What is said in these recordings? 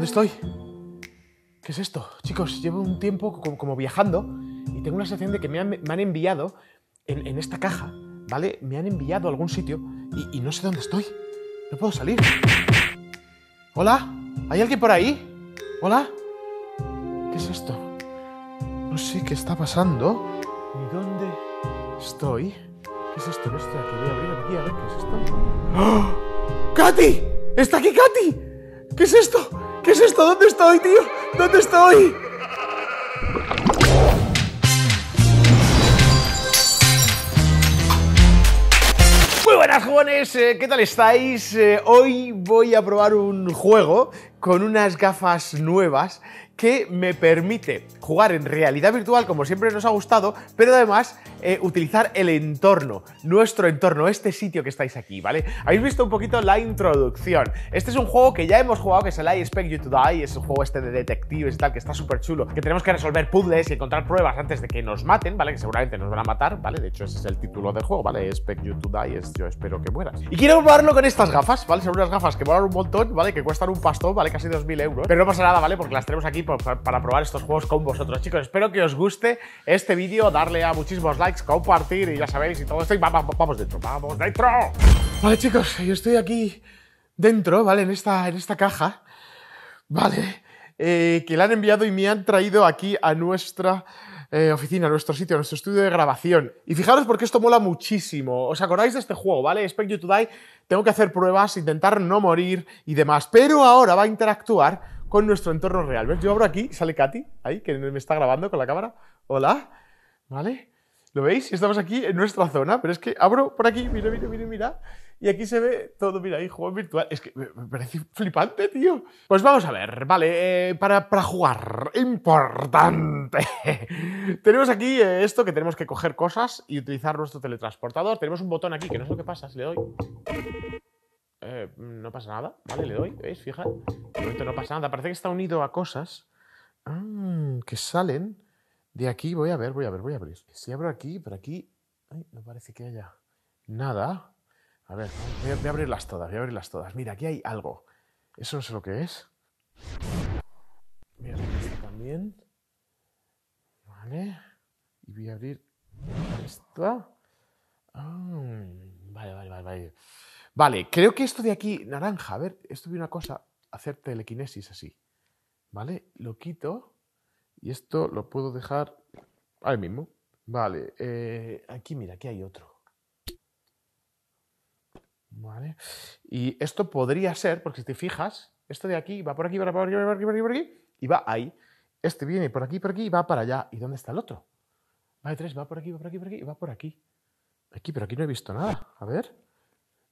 ¿Dónde estoy? ¿Qué es esto? Chicos, llevo un tiempo como, viajando y tengo una sensación de que me han, enviado en, esta caja, ¿vale? Me han enviado a algún sitio y, no sé dónde estoy. No puedo salir. ¿Hola? ¿Hay alguien por ahí? ¿Hola? ¿Qué es esto? No sé qué está pasando. ¿Ni dónde estoy? ¿Qué es esto? No estoy aquí a ver qué es esto. ¡Oh! ¡Katy! ¡Está aquí Katy! ¿Qué es esto? ¿Qué es esto? ¿Dónde estoy, tío? ¿Dónde estoy? Muy buenas jóvenes, eh, ¿qué tal estáis? Eh, hoy voy a probar un juego con unas gafas nuevas que me permite jugar en realidad virtual como siempre nos ha gustado, pero además eh, utilizar el entorno, nuestro entorno, este sitio que estáis aquí, ¿vale? Habéis visto un poquito la introducción. Este es un juego que ya hemos jugado, que es el I Expect You to Die, es un juego este de detectives y tal, que está súper chulo, que tenemos que resolver puzzles y encontrar pruebas antes de que nos maten, ¿vale? Que seguramente nos van a matar, ¿vale? De hecho, ese es el título del juego, ¿vale? I Expect You to Die es yo espero que mueras. Y quiero probarlo con estas gafas, ¿vale? Son unas gafas que molan un montón, ¿vale? Que cuestan un pastón, ¿vale? Casi 2.000 euros. Pero no pasa nada, ¿vale? Porque las tenemos aquí para probar estos juegos con vosotros, chicos. Espero que os guste este vídeo, darle a muchísimos likes, compartir y ya sabéis y todo esto. Vamos dentro, vamos dentro. Vale, chicos, yo estoy aquí dentro, ¿vale? En esta, en esta caja, ¿vale? Eh, que la han enviado y me han traído aquí a nuestra eh, oficina, nuestro sitio, nuestro estudio de grabación. Y fijaros porque esto mola muchísimo. ¿Os acordáis de este juego, vale? Expect You to Die. Tengo que hacer pruebas, intentar no morir y demás. Pero ahora va a interactuar con nuestro entorno real. ¿Ves? Yo abro aquí, sale Katy, ahí, que me está grabando con la cámara. Hola, ¿vale? ¿Lo veis? Estamos aquí en nuestra zona, pero es que abro por aquí, mira, mira, mira, mira. Y aquí se ve todo, mira, ahí, juego virtual. Es que me parece flipante, tío. Pues vamos a ver, vale, eh, para, para, jugar, importante. tenemos aquí eh, esto que tenemos que coger cosas y utilizar nuestro teletransportador. Tenemos un botón aquí, que no sé lo que pasa, si le doy. Eh, no pasa nada, ¿vale? Le doy, ¿veis? Fija. De no pasa nada. Parece que está unido a cosas ah, que salen de aquí. Voy a ver, voy a ver, voy a abrir. Si abro aquí, por aquí... Ay, no parece que haya nada. A ver, voy a, voy abrirlas todas, voy a abrirlas todas. Mira, aquí hay algo. Eso no sé lo que es. Mira, esta también. Vale. Y voy a abrir esta. Ah, vale, vale, vale, vale. Vale, creo que esto de aquí, naranja, a ver, esto de una cosa, hacer telequinesis así. ¿Vale? Lo quito y esto lo puedo dejar ahí mismo. Vale, eh, aquí mira, aquí hay otro. Vale. Y esto podría ser, porque si te fijas, esto de aquí va por aquí, va por aquí, va por aquí, por aquí, por aquí y va ahí. Este viene por aquí, por aquí y va para allá. ¿Y dónde está el otro? Vale, tres, va por aquí, va por aquí, por aquí y va por aquí. Aquí, pero aquí no he visto nada. A ver.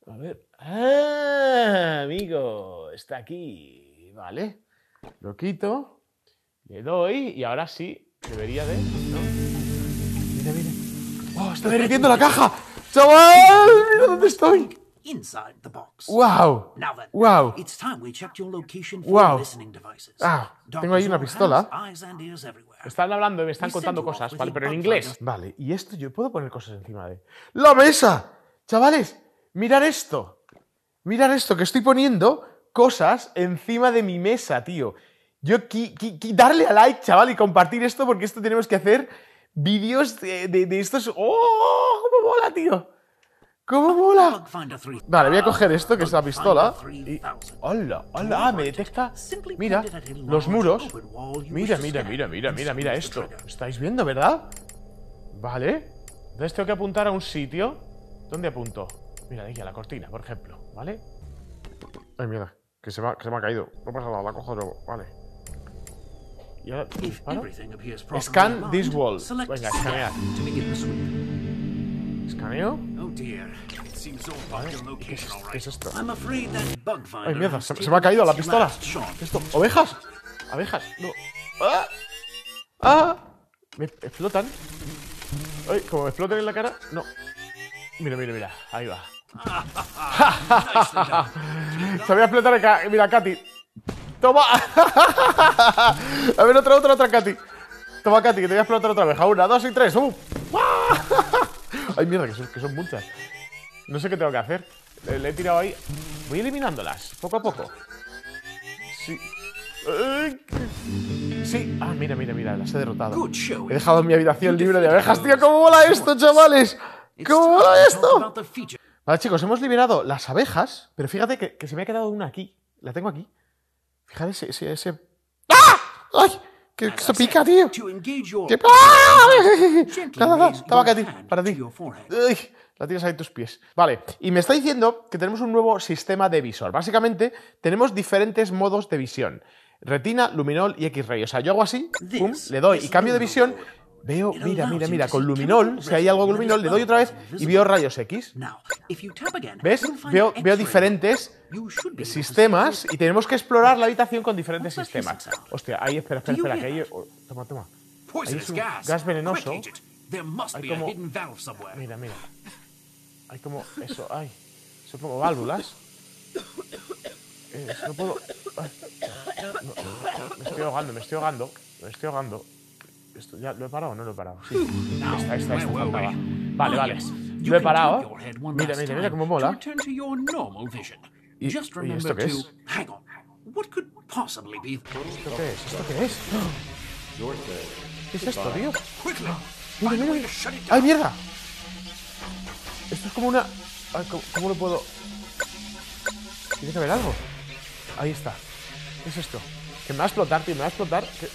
A ver. ¡Ah! Amigo, está aquí. Vale. Lo quito. Le doy y ahora sí debería de. ¿no? Mira, mira. ¡Oh! ¡Está derritiendo la caja! ¡Chaval! ¡Mira dónde estoy! inside the box. Wow. Now then, Wow. it's time we checked your location for Wow. listening devices. Ah, tengo ahí una pistola. Están hablando y me están contando cosas, Pero en inglés. Vale, y esto yo puedo poner cosas encima de. ¡La mesa! Chavales, mirad esto. Mirad esto, que estoy poniendo cosas encima de mi mesa, tío. Yo, qui- darle a like, chaval, y compartir esto, porque esto tenemos que hacer vídeos de, estos. ¡Oh! ¡Cómo mola, tío! ¡Cómo mola! Bug Finder 3. Vale, voy a coger esto, que es la pistola. Finder Y... 3000. ¡Hola! ¡Hola! Ah, me detecta. Mira, los muros. Mira, mira, mira, mira, mira, mira esto. ¿Estáis viendo, verdad? Vale. Entonces tengo que apuntar a un sitio. ¿Dónde apunto? Mira, aquí a la cortina, por ejemplo. ¿Vale? Ay, mierda. Que se me ha, que se me ha caído. No pasa nada, la cojo de nuevo. Vale. Y ahora disparo. Scan this wall. Venga, Scan escanear. Escaneo. Oh ¿Qué es, qué esto? Ay, mierda, se, me ha caído la pistola. ¿Qué es esto? ¿Ovejas? ¿Abejas? No. ¡Ah! ¡Ah! ¿Me explotan? Ay, como me explotan en la cara. No. Mira, mira, mira. Ahí va. Se voy a explotar el Mira, Katy. Toma. a ver, otra, otra, otra, Katy. Toma, Katy, que te voy a explotar otra vez. A una, dos y tres. ¡Uh! Ay, mierda, que son, que son muchas. No sé qué tengo que hacer. Le, le he tirado ahí. Voy eliminándolas, poco a poco. Sí. Sí. Ah, mira, mira, mira, las he derrotado. He dejado mi habitación libre de abejas, tío. ¿Cómo mola esto, chavales? ¿Cómo mola esto? Vale, chicos, hemos liberado las abejas, pero fíjate que, que se me ha quedado una aquí. La tengo aquí. Fíjate ese... ese, ese... ¡Ah! ¡Ay! ¡Que, que As se pica, tío! ¡Que- ¡Ah! Nada, nada, raise toma your que a ti, para ti. Uy, la tienes ahí en tus pies. Vale, y me está diciendo que tenemos un nuevo sistema de visor. Básicamente, tenemos diferentes modos de visión. Retina, luminol y X-ray. O sea, yo hago así, pum, le doy y cambio de visión. Veo, mira, mira, mira, con luminol, si hay algo con luminol, le doy otra vez y veo rayos X. ¿Ves? Veo, veo diferentes sistemas y tenemos que explorar la habitación con diferentes sistemas. Hostia, ahí, espera, espera, espera, que hay... oh, toma, toma. Poisonous es un gas. venenoso. Hay como-. Mira, mira. Hay como. Eso, ay. Son como válvulas. Eh, no puedo. ay. No, me estoy ahogando, me estoy ahogando. Me estoy ahogando. Esto, ¿Ya lo he parado o no lo he parado? Sí. Esta, esta, esta faltaba. Vale, vale. Lo You he parado. Mira, mira, mira cómo to mola. return to your normal vision. Y- Just ¿y remember esto qué to es? hang on. What could possibly be? ¿Esto qué es? ¿Esto qué es? ¿Qué es esto, tío? Mira, mira, mira. ¡Ay, mierda! Esto es como una. Ay, ¿cómo, cómo lo puedo.? Tiene que haber algo. Ahí está. ¿Qué es esto? Que me va a explotar, tío, me va a explotar. ¿Qué?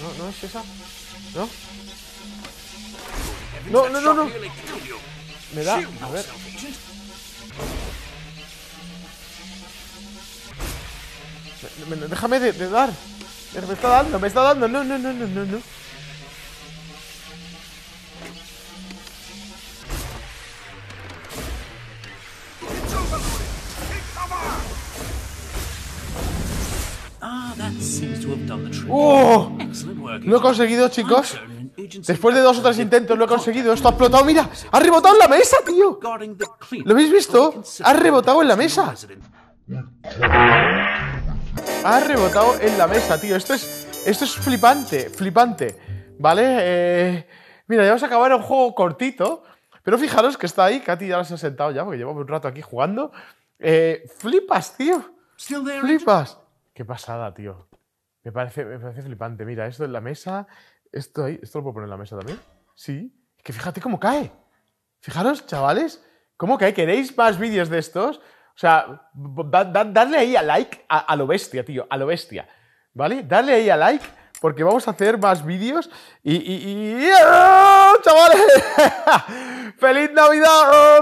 No, no es esa. ¿No? No, no, no, no. Me da. A ver. déjame de, de dar. Me está dando, me está dando. No, no, no, no, no, no. ¡Oh! Lo he conseguido, chicos. Después de dos o tres intentos lo he conseguido. Esto ha explotado. Mira, ha rebotado en la mesa, tío. ¿Lo habéis visto? Ha rebotado en la mesa. Ha rebotado en la mesa, tío. Esto es, esto es flipante, flipante. ¿Vale? Eh, mira, ya vamos a acabar un juego cortito. Pero fijaros que está ahí. Katy ya se ha sentado ya porque llevamos un rato aquí jugando. Eh, flipas, tío. Flipas. Qué pasada, tío. Me parece, flipante. Mira, esto en la mesa. Esto ahí. ¿Esto lo puedo poner en la mesa también? Sí. Que fíjate cómo cae. Fijaros, chavales, cómo cae. ¿Queréis más vídeos de estos? O sea, da- da- dadle ahí a like a, lo bestia, tío. A lo bestia. ¿Vale? Dadle ahí a like porque vamos a hacer más vídeos y... y, y- ¡Ah, ¡Chavales! ¡Feliz Navidad!